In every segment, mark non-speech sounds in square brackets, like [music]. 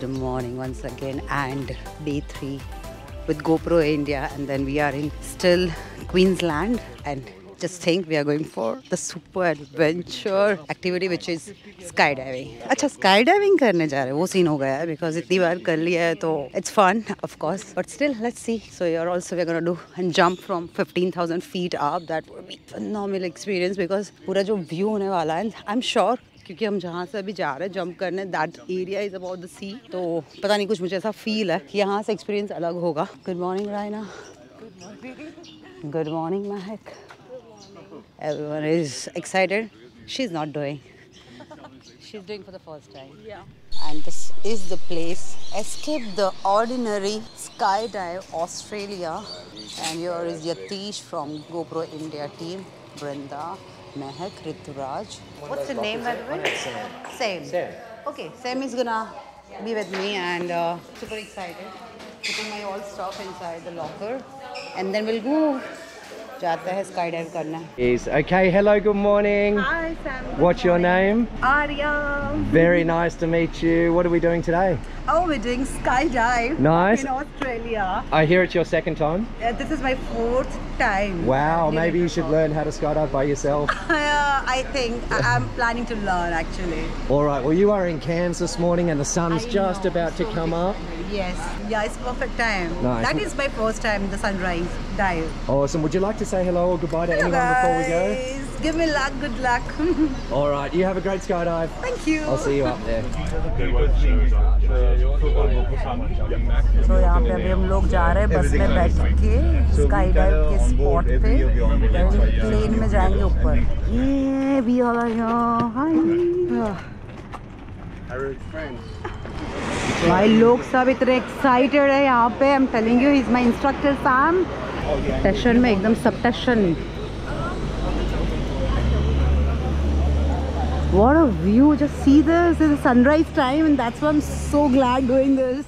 Good morning once again, and day three with GoPro India, and then we are in still Queensland and just think we are going for the super adventure activity which is skydiving अच्छा skydiving करने जा रहे हैं वो scene हो गया है because इतनी बार कर लिया है तो it's fun of course but still let's see so you're also we're gonna do and jump from 15,000 feet up that would be phenomenal experience because पूरा जो view होने वाला है I'm sure क्योंकि हम जहाँ से अभी जा रहे हैं जंप करने that area is about the sea तो पता नहीं कुछ मुझे ऐसा फील है यहाँ से एक्सपीरियंस अलग होगा। Good morning Raina good morning Mehak everyone is excited she is not doing she is doing for the first time and this is the place escape the ordinary sky dive Australia and your is Yatish from GoPro India team Vrinda Mehak, Rituraj. What's the name by the way? Same. Same. Okay, Sam is gonna be with me and uh, super excited. Putting my all stuff inside the locker. And then we'll go जाते हैं sky dive करना Is okay. Hello. Good morning. Hi, Sam. What's your name? Arya. Very nice to meet you. What are we doing today? Oh, we're doing skydive Nice. in Australia. I hear it's your second time. Uh, this is my fourth time. Wow. Doing Maybe you should before. learn how to skydive by yourself. [laughs] Uh, I think I- I'm planning to learn actually. All right. Well, you are in Cairns this morning, and the sun's I just know, about to come up. Yes. Yeah, it's perfect time. Nice. That is my first time the sunrise dive. Awesome. Would you like to say hello or goodbye to Hello, anyone before we go? guys. Give me luck. Good luck. [laughs] All right. You have a great skydive. Thank you. I'll see you up there. तो यहाँ पे अभी हम लोग जा रहे हैं बस में बैठ के स्काई डाइव के स्पॉट पे प्लेन में जाएँगे ऊपर. ये आर भाई लोग सब इतने एक्साइटेड है यहाँ पे I am telling you is my instructor Sam station में एकदम सब टेशन What a view! Just see this. It's sunrise time, and that's why I'm so glad doing this.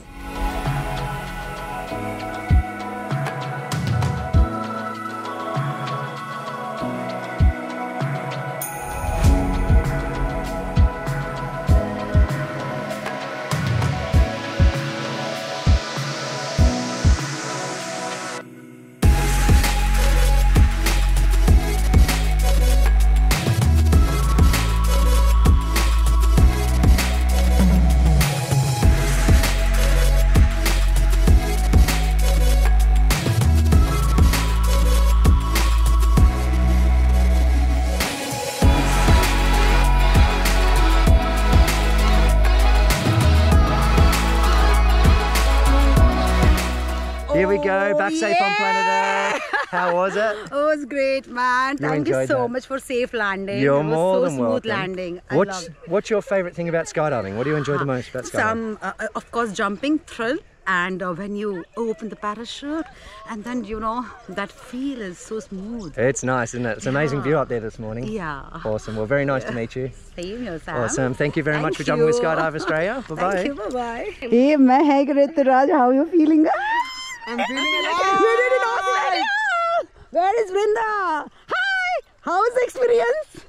Here we go. Back safe on planet Earth. How was it? [laughs] It was great, man. You Thank you so that? much for safe landing. You're it was more so than smooth welcome. landing. I What's love it. What's your favourite thing about skydiving? What do you enjoy the most about skydiving? Some, uh, uh, of course, jumping thrill. And uh, when you open the parachute, and then you know that feel is so smooth. It's nice, isn't it? It's an amazing view up there this morning. Yeah. Awesome. Well, very nice to meet you. [laughs] Same here, Sam. Awesome. Thank you very much for jumping with. Skydive Australia. Bye [laughs] bye. Thank you. Bye bye. Hey, Mehak Rituraj, how are you feeling? I'm feeling You did it Australia! Where is Brinda? Hi! How was the experience?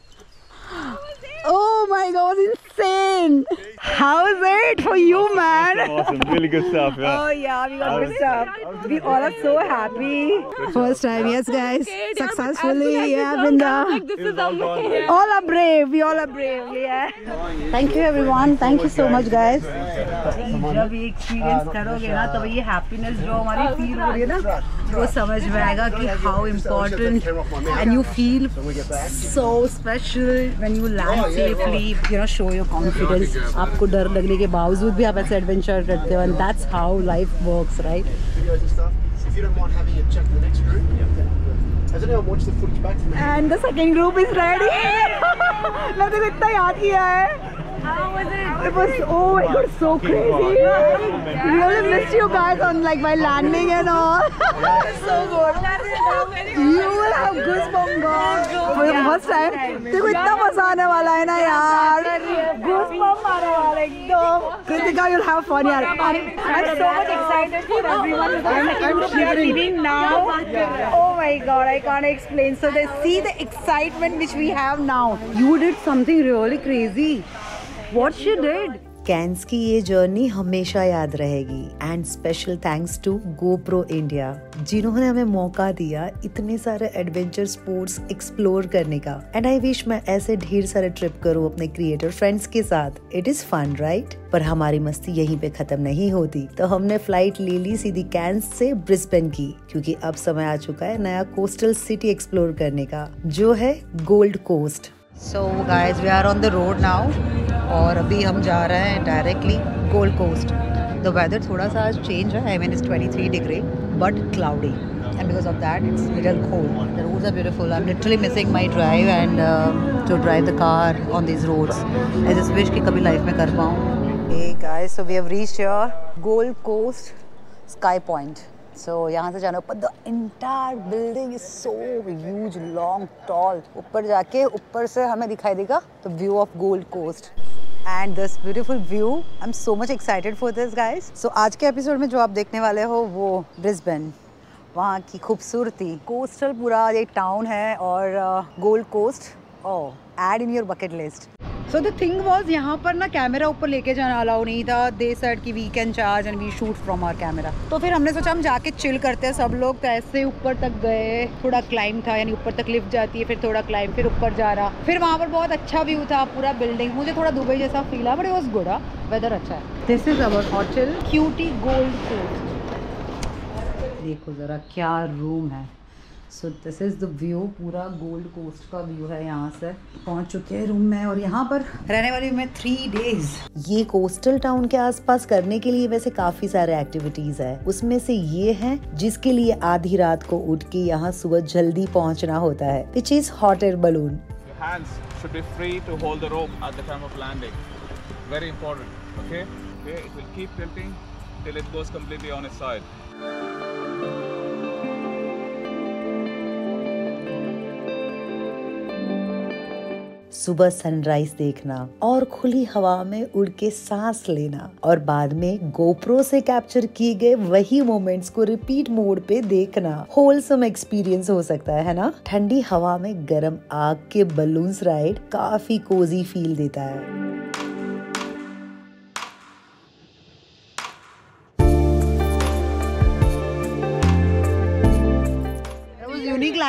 Oh my god, insane! How is it for you, man? Awesome, really good stuff. Yeah. Oh yeah, we got good stuff. We all are so happy. First time, yes guys. Successfully, yeah, Brinda. This is amazing. All are brave. We all are brave. Yeah. Thank you everyone. Thank you so much guys. जब ये experience करोगे ना तब ये happiness जो हमारी feel हो रही है ना वो समझ में आएगा कि how important and you feel so special when you land safely you know show your confidence आपको डर लगने के बावजूद भी आप ऐसे एडवेंचर करते हो and that's how life works right? And the second group is ready मैं तो इतना याद किया है। it? It was oh my god so crazy. Really missed you guys on like my landing and all. [laughs] so good. You will have goosebumps God. For the first time. देखो इतना मजा आने वाला है ना यार. Goosebumps आने वाला है एकदम. Kritika you'll have fun यार. I'm, I'm so much excited for everyone. I'm, I'm shivering now. Oh my god, I can't explain. So they see the excitement which we have now. You did something really crazy. What she did? Cairns की ये journey हमेशा याद रहेगी and special thanks to GoPro India जिन्होंने हमें मौका दिया इतने सारे एडवेंचर स्पोर्ट्स एक्सप्लोर करने का। एंड आई विश मैं ऐसे ढेर सारे ट्रिप करूँ अपने क्रिएटर फ्रेंड्स के साथ। इट इज़ फन राइट पर हमारी मस्ती यहीं पे खत्म नहीं होती। तो हमने फ़्लाइट ले ली सीधी कैंस से ब्रिस्बेन की क्योंकि अब समय आ चुका है नया कोस्टल सिटी एक्सप्लोर करने का जो है Gold Coast so guys, we are on the road now. और अभी हम जा रहे हैं directly Gold Coast the weather थोड़ा सा आज चेंज है I mean is twenty three degree but cloudy and because of that it's little cold the roads are beautiful I am literally missing my drive and to drive the car on this roads as इस wish कि कभी life में कर पाऊँ. एक I so we have reach your Gold Coast Sky Point so यहाँ से जाना ऊपर the entire building is so huge long tall ऊपर जाके ऊपर से हमें दिखाई देगा the view of Gold Coast and this beautiful view I am so much excited for this guys so आज के एपिसोड में जो आप देखने वाले हो, वो ब्रिस्बेन वहाँ की खूबसूरती. कोस्टल पूरा एक टाउन है और Gold Coast oh add in your bucket list so the thing was यहाँ पर ना कैमरा ऊपर लेके जाना अलाउ नहीं था। दे सेड कि we can charge and we shoot from our camera तो फिर हमने सोचा हम जाके चिल करते हैं सब लोग। तो ऐसे ऊपर तक गए। थोड़ा क्लाइम था, यानी ऊपर तक लिफ्ट जाती है, फिर थोड़ा क्लाइम फिर ऊपर जा रहा। फिर वहाँ पर बहुत अच्छा व्यू था, पूरा बिल्डिंग मुझे थोड़ा दुबई जैसा फील है बट वॉज़ गुड वेदर अच्छा है। This is our hotel QT Gold देखो ज़रा, क्या रूम है। So this is the view पूरा गोल्ड कोस्ट का व्यू है यहाँ से पहुँच चुके हैं रूम में और यहाँ पर रहने वाली हूँ मैं थ्री डेज़ ये कोस्टल टाउन के आसपास करने के लिए वैसे काफ़ी सारे एक्टिविटीज़ है उसमें से ये है जिसके लिए आधी रात को उठ के यहाँ सुबह जल्दी पहुँचना होता है which is hot air balloon. Very important. Okay? Okay, it will keep tilting till it goes completely on its side. सुबह सनराइज देखना और खुली हवा में उड़ के सांस लेना और बाद में गोप्रो से कैप्चर किए गए वही मोमेंट्स को रिपीट मोड पे देखना। होलसम एक्सपीरियंस हो सकता है ना? ठंडी हवा में गर्म आग के बलून्स राइड काफ़ी कोजी फील देता है।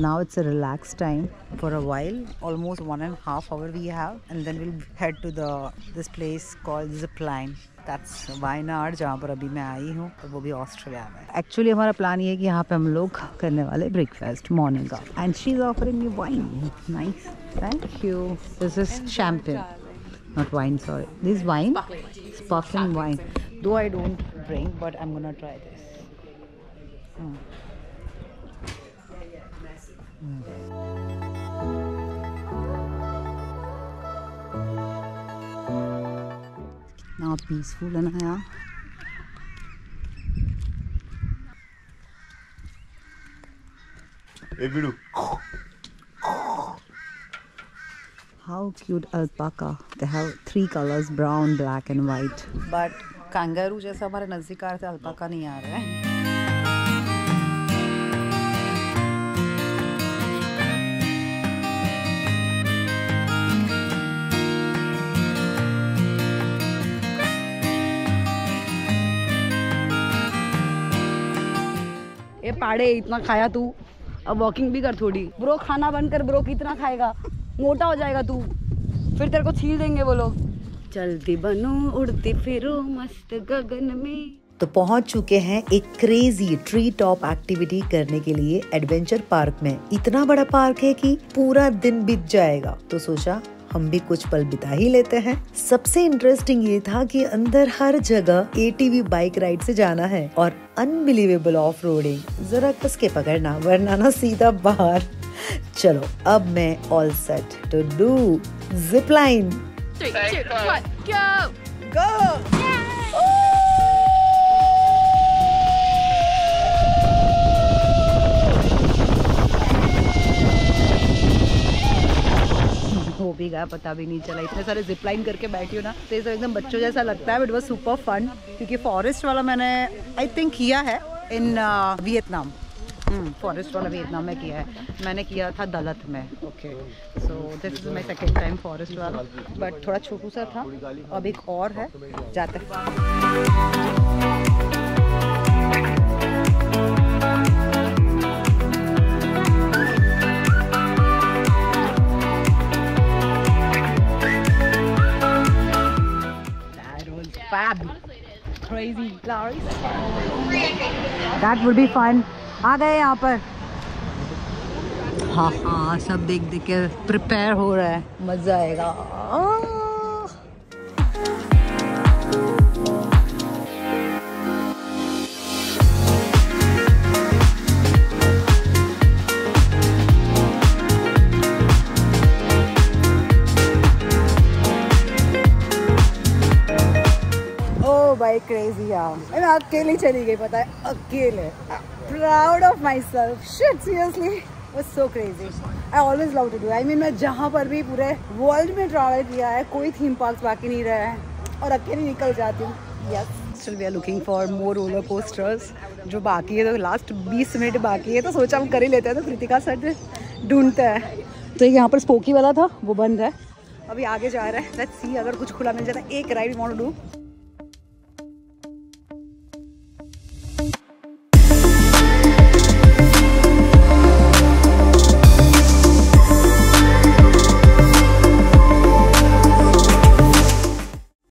now it's a relaxed time for a while, almost one and a half hour we have, and then we'll head to the this place called Zipline. That's Wayanad जहाँ पर अभी मैं आई हूँ और वो भी ऑस्ट्रेलिया में एक्चुअली हमारा प्लान ये है कि यहाँ पे हम लोग करने वाले ब्रेकफास्ट मॉर्निंग का and she is offering me wine nice thank you this is champagne not wine sorry this is wine sparkling wine though i don't drink but i'm gonna try this Mm. कितना peaceful है ना यार How cute alpaca. They have three colors brown, black, and white. But kangaroo जैसा हमारे नज़दीक आ रहे थे alpaca नहीं आ रहा है ये पाड़े, इतना खाया तू। अब वॉकिंग भी कर थोड़ी। ब्रो खाना बंद कर ब्रो कितना खाएगा? मोटा हो जाएगा तू। फिर तेरे को छील देंगे वो लोग। चलती बनो, उड़ती फिरो, मस्त गगन में। तो पहुँच चुके हैं एक क्रेजी ट्री टॉप एक्टिविटी करने के लिए एडवेंचर पार्क में। इतना बड़ा पार्क है कि पूरा दिन बीत जाएगा। तो सोचा हम भी कुछ पल बिता ही लेते हैं। सबसे इंटरेस्टिंग ये था कि अंदर हर जगह एटीवी बाइक राइड से जाना है और अनबिलीवेबल ऑफ़ रोडिंग जरा कस के पकड़ना वरना ना सीधा बाहर। चलो अब मैं all set to do zip line गया, पता भी नहीं चला। इतने सारे जिप लाइन करके बैठी हूँ ना तो ये सब एकदम बच्चों जैसा लगता है बट वॉज़ सुपर फन क्योंकि फॉरेस्ट वाला मैंने आई थिंक किया है इन वियतनाम फॉरेस्ट वाला वियतनाम में किया है। मैंने किया था दलत में okay so this is my second time forest वाला बट थोड़ा छोटू सा था, अब एक और है, जाते Crazy. That would be fun. आ गए यहाँ पर हाँ हाँ सब देख देख के प्रिपेयर हो रहा है मज़ा आएगा भाई क्रेजी मैं अकेली चली गई, पता है, अकेले. Proud of myself shit seriously was so crazy. I always love to do I mean, मैं जहाँ पर भी पूरे वर्ल्ड में ट्रैवल किया है, कोई थीम पार्क बाकी नहीं रहा है, और अकेली निकल जाती हूँ. Yes we are looking for more roller coasters जो बाकी है तो लास्ट 20 मिनट बाकी है तो सोचा हम कर ही लेते हैं तो कृतिका सर ढूंढते हैं. तो यहाँ पर स्पोकी वाला था, वो बंद है. अभी आगे जा रहा है. लेट्स सी अगर कुछ खुला मिल जाता है, एक राइड वांट टू डू